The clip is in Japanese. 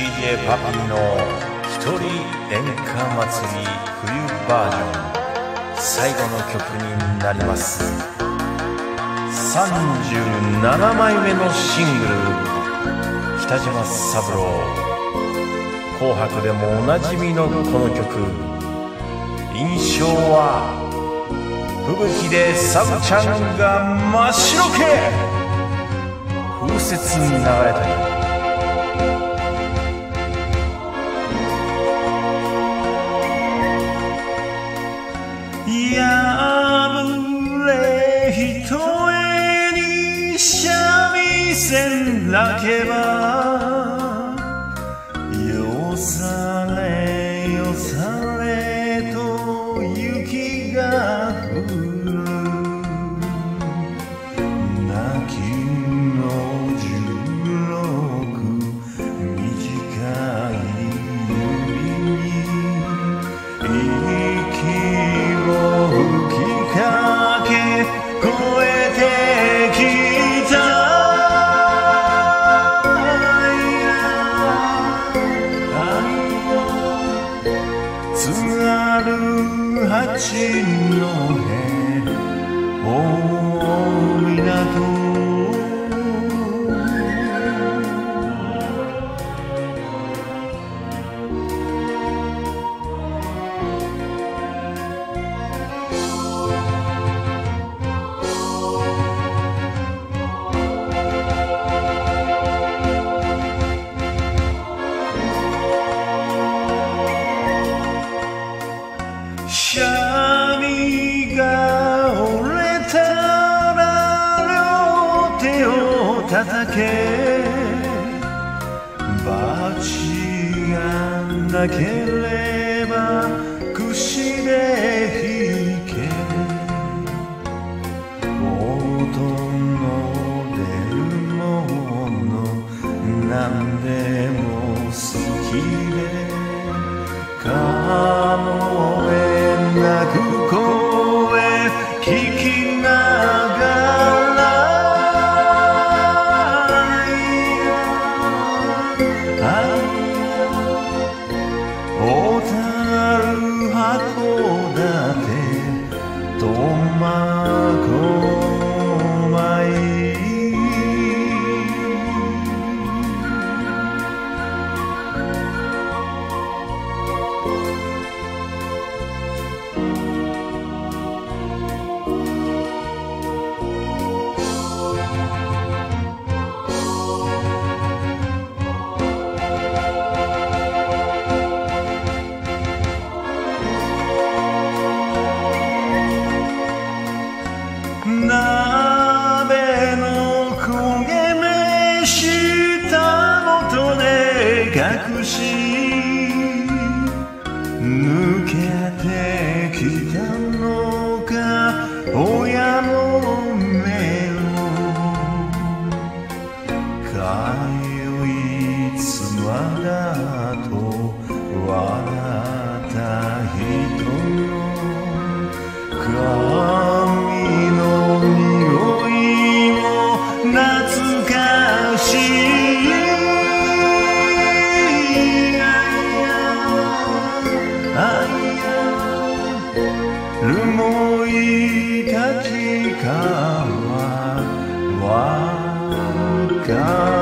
DJ パピーの一人演歌祭り冬バージョン最後の曲になります。37枚目のシングル北島三郎。紅白でもおなじみのこの曲。印象は吹雪でサブちゃんが真っ白け。風雪に流れたり。sen la came va. 같이 노해. 오이나도 を叩けバチがなければ串で tomako. で隠し抜 God.